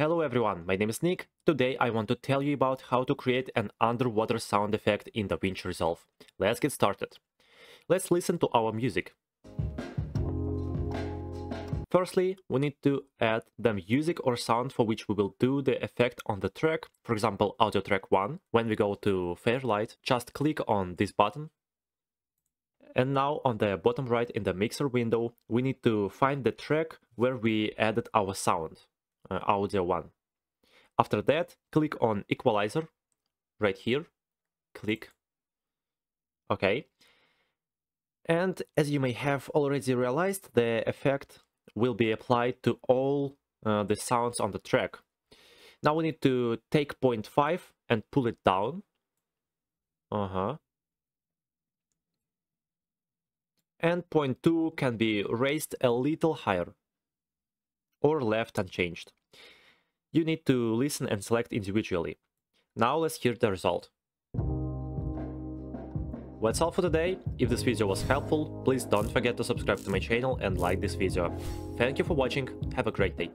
Hello everyone, my name is Nick. Today I want to tell you about how to create an underwater sound effect in DaVinci Resolve. Let's get started. Let's listen to our music. Firstly, we need to add the music or sound for which we will do the effect on the track, for example audio track 1. When we go to Fairlight, just click on this button. And now on the bottom right in the mixer window, we need to find the track where we added our sound uh, audio one. After that, click on equalizer right here. Click. Okay. And as you may have already realized, the effect will be applied to all uh, the sounds on the track. Now we need to take 0.5 and pull it down. Uh-huh. And 0.2 can be raised a little higher or left unchanged. You need to listen and select individually. Now let's hear the result. That's all for today. If this video was helpful, please don't forget to subscribe to my channel and like this video. Thank you for watching, have a great day.